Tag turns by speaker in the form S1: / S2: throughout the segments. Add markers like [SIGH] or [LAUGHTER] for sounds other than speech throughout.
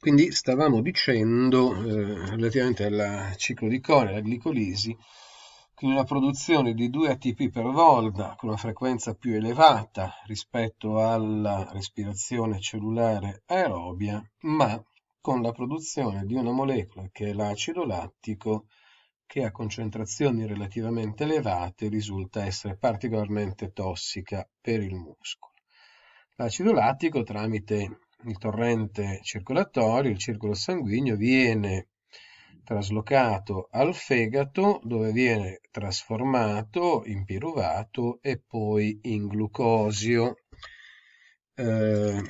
S1: Quindi stavamo dicendo eh, relativamente al ciclo di Cone, la glicolisi, quindi una produzione di 2 ATP per volta con una frequenza più elevata rispetto alla respirazione cellulare aerobia, ma con la produzione di una molecola che è l'acido lattico che a concentrazioni relativamente elevate risulta essere particolarmente tossica per il muscolo. L'acido lattico tramite il torrente circolatorio, il circolo sanguigno, viene traslocato al fegato dove viene trasformato in piruvato e poi in glucosio. Eh,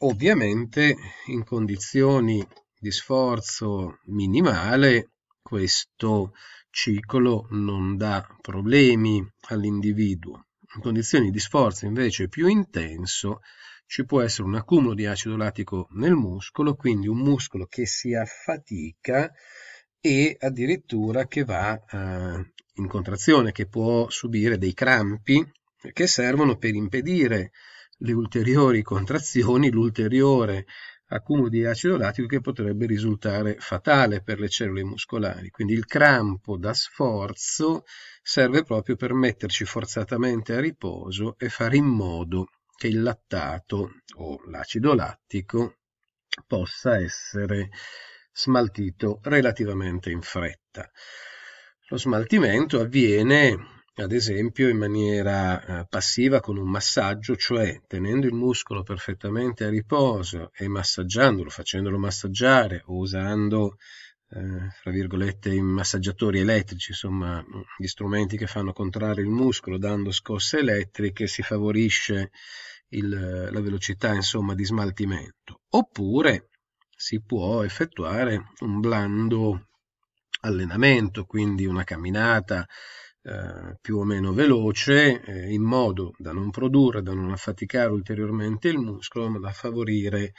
S1: ovviamente in condizioni di sforzo minimale questo ciclo non dà problemi all'individuo. In condizioni di sforzo invece più intenso ci può essere un accumulo di acido lattico nel muscolo, quindi un muscolo che si affatica e addirittura che va eh, in contrazione, che può subire dei crampi che servono per impedire le ulteriori contrazioni, l'ulteriore accumulo di acido lattico che potrebbe risultare fatale per le cellule muscolari. Quindi il crampo da sforzo serve proprio per metterci forzatamente a riposo e fare in modo che il lattato o l'acido lattico possa essere smaltito relativamente in fretta. Lo smaltimento avviene ad esempio in maniera eh, passiva con un massaggio, cioè tenendo il muscolo perfettamente a riposo e massaggiandolo, facendolo massaggiare o usando, eh, fra virgolette, i massaggiatori elettrici, insomma, gli strumenti che fanno contrarre il muscolo dando scosse elettriche, si favorisce il, la velocità, insomma, di smaltimento. Oppure si può effettuare un blando allenamento, quindi una camminata, eh, più o meno veloce eh, in modo da non produrre, da non affaticare ulteriormente il muscolo, ma da favorire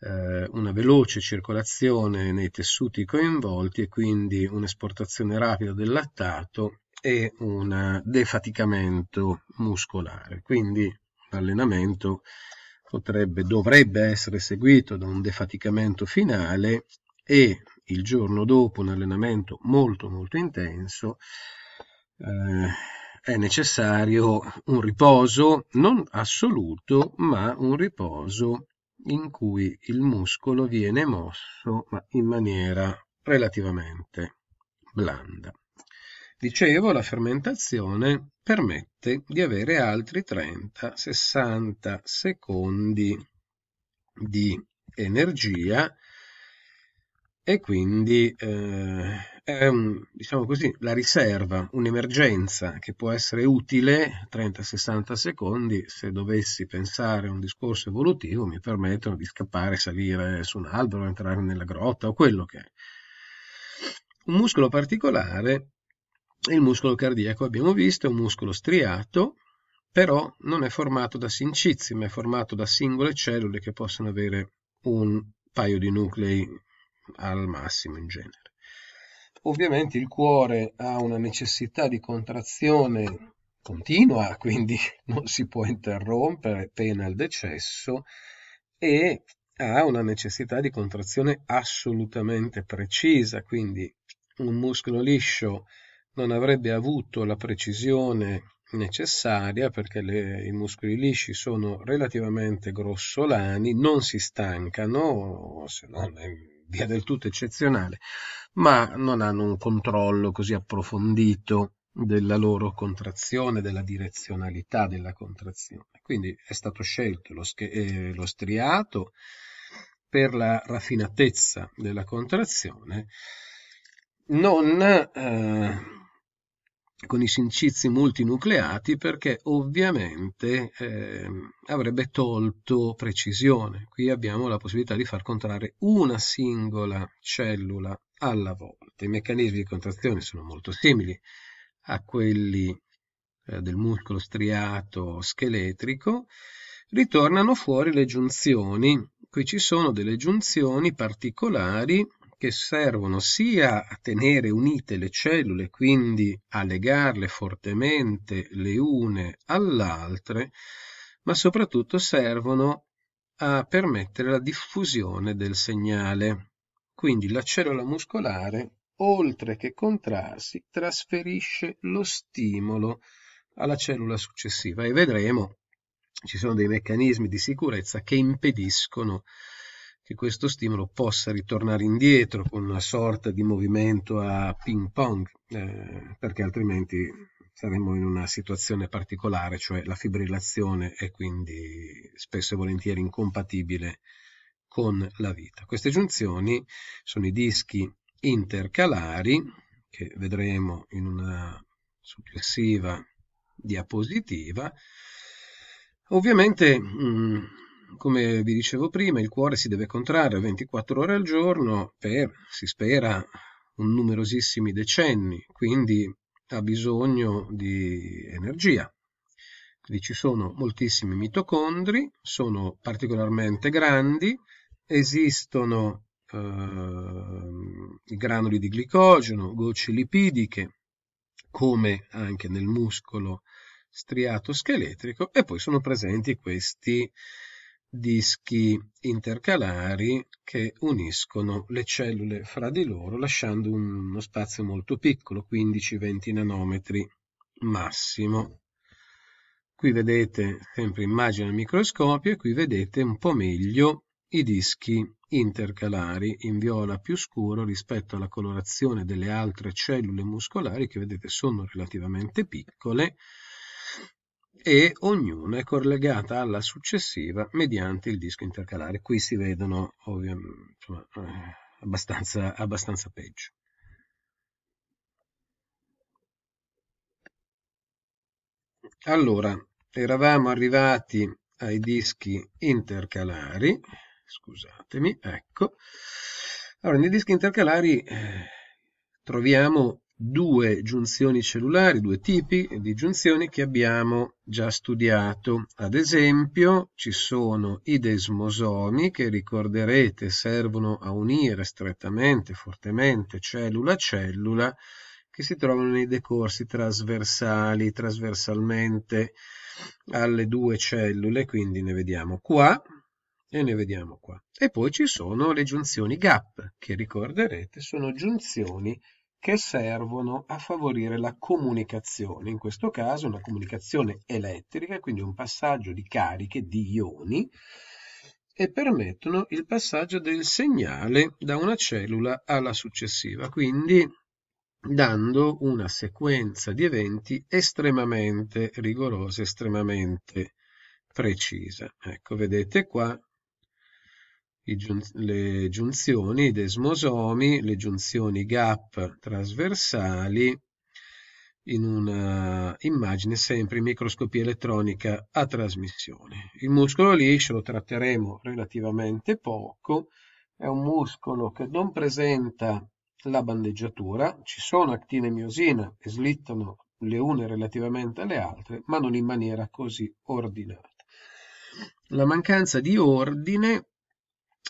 S1: eh, una veloce circolazione nei tessuti coinvolti e quindi un'esportazione rapida del lattato e un defaticamento muscolare. Quindi l'allenamento potrebbe, dovrebbe essere seguito da un defaticamento finale e il giorno dopo un allenamento molto molto intenso eh, è necessario un riposo non assoluto, ma un riposo in cui il muscolo viene mosso ma in maniera relativamente blanda. Dicevo, la fermentazione permette di avere altri 30-60 secondi di energia e quindi eh, un, diciamo così, la riserva, un'emergenza che può essere utile 30-60 secondi se dovessi pensare a un discorso evolutivo mi permettono di scappare, salire su un albero, entrare nella grotta o quello che è. Un muscolo particolare è il muscolo cardiaco, abbiamo visto, è un muscolo striato, però non è formato da sincizi, ma è formato da singole cellule che possono avere un paio di nuclei al massimo in genere. Ovviamente il cuore ha una necessità di contrazione continua, quindi [LAUGHS] non si può interrompere pena il decesso e ha una necessità di contrazione assolutamente precisa, quindi un muscolo liscio non avrebbe avuto la precisione necessaria perché le, i muscoli lisci sono relativamente grossolani, non si stancano, se non via del tutto eccezionale, ma non hanno un controllo così approfondito della loro contrazione, della direzionalità della contrazione. Quindi è stato scelto lo, eh, lo striato per la raffinatezza della contrazione, non eh, con i sincizi multinucleati perché ovviamente eh, avrebbe tolto precisione. Qui abbiamo la possibilità di far contrarre una singola cellula alla volta. I meccanismi di contrazione sono molto simili a quelli eh, del muscolo striato scheletrico. Ritornano fuori le giunzioni. Qui ci sono delle giunzioni particolari che servono sia a tenere unite le cellule, quindi a legarle fortemente le une all'altre, ma soprattutto servono a permettere la diffusione del segnale. Quindi la cellula muscolare, oltre che contrarsi, trasferisce lo stimolo alla cellula successiva e vedremo ci sono dei meccanismi di sicurezza che impediscono che questo stimolo possa ritornare indietro con una sorta di movimento a ping pong, eh, perché altrimenti saremmo in una situazione particolare, cioè la fibrillazione è quindi spesso e volentieri incompatibile con la vita. Queste giunzioni sono i dischi intercalari che vedremo in una successiva diapositiva. Ovviamente, mh, come vi dicevo prima, il cuore si deve contrarre 24 ore al giorno per, si spera, numerosissimi decenni, quindi ha bisogno di energia. Quindi ci sono moltissimi mitocondri, sono particolarmente grandi, esistono eh, i granuli di glicogeno, gocce lipidiche, come anche nel muscolo striato scheletrico, e poi sono presenti questi dischi intercalari che uniscono le cellule fra di loro lasciando uno spazio molto piccolo, 15-20 nanometri massimo. Qui vedete sempre immagine al microscopio e qui vedete un po' meglio i dischi intercalari in viola più scuro rispetto alla colorazione delle altre cellule muscolari che vedete sono relativamente piccole e ognuna è collegata alla successiva mediante il disco intercalare. Qui si vedono ovviamente insomma, eh, abbastanza, abbastanza peggio. Allora, eravamo arrivati ai dischi intercalari, scusatemi, ecco. Allora, nei dischi intercalari eh, troviamo due giunzioni cellulari, due tipi di giunzioni che abbiamo già studiato. Ad esempio ci sono i desmosomi che ricorderete servono a unire strettamente, fortemente cellula a cellula che si trovano nei decorsi trasversali, trasversalmente alle due cellule, quindi ne vediamo qua e ne vediamo qua. E poi ci sono le giunzioni gap che ricorderete sono giunzioni che servono a favorire la comunicazione, in questo caso una comunicazione elettrica, quindi un passaggio di cariche di ioni, e permettono il passaggio del segnale da una cellula alla successiva, quindi dando una sequenza di eventi estremamente rigorosa, estremamente precisa. Ecco, vedete qua le giunzioni, desmosomi, le giunzioni gap trasversali in una immagine sempre in microscopia elettronica a trasmissione. Il muscolo liscio lo tratteremo relativamente poco, è un muscolo che non presenta la bandeggiatura, ci sono actina e miosina che slittano le une relativamente alle altre, ma non in maniera così ordinata. La mancanza di ordine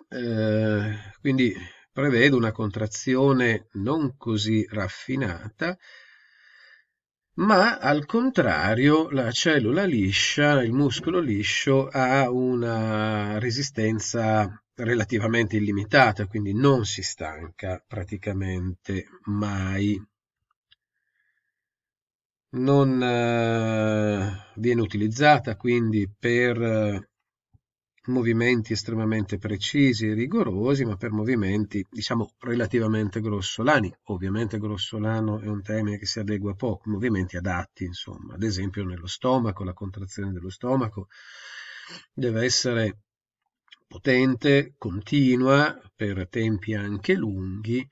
S1: eh, quindi prevedo una contrazione non così raffinata, ma al contrario la cellula liscia, il muscolo liscio ha una resistenza relativamente illimitata, quindi non si stanca praticamente mai. Non eh, viene utilizzata quindi per movimenti estremamente precisi e rigorosi, ma per movimenti, diciamo, relativamente grossolani. Ovviamente grossolano è un termine che si adegua poco, movimenti adatti, insomma. Ad esempio nello stomaco, la contrazione dello stomaco deve essere potente, continua, per tempi anche lunghi,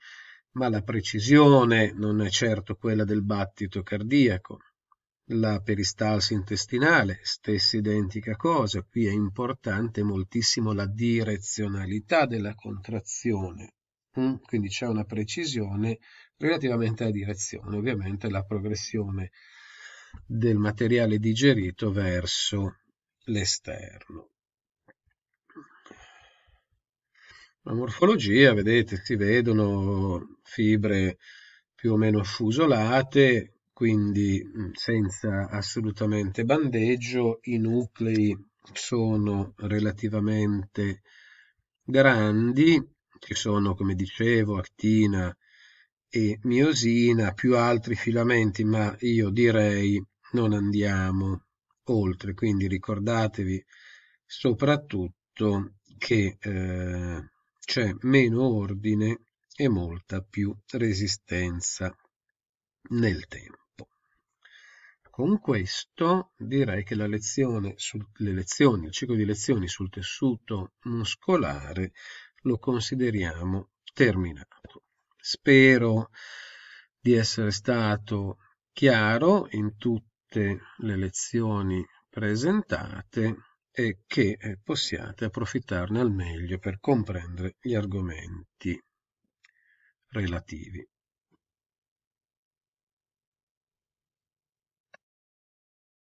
S1: ma la precisione non è certo quella del battito cardiaco, la peristalsi intestinale, stessa identica cosa, qui è importante moltissimo la direzionalità della contrazione, mm? quindi c'è una precisione relativamente alla direzione, ovviamente la progressione del materiale digerito verso l'esterno. La morfologia, vedete, si vedono fibre più o meno affusolate, quindi senza assolutamente bandeggio, i nuclei sono relativamente grandi, ci sono come dicevo actina e miosina, più altri filamenti, ma io direi non andiamo oltre, quindi ricordatevi soprattutto che eh, c'è meno ordine e molta più resistenza nel tempo. Con questo direi che lezione sul, le lezioni, il ciclo di lezioni sul tessuto muscolare lo consideriamo terminato. Spero di essere stato chiaro in tutte le lezioni presentate e che eh, possiate approfittarne al meglio per comprendere gli argomenti relativi.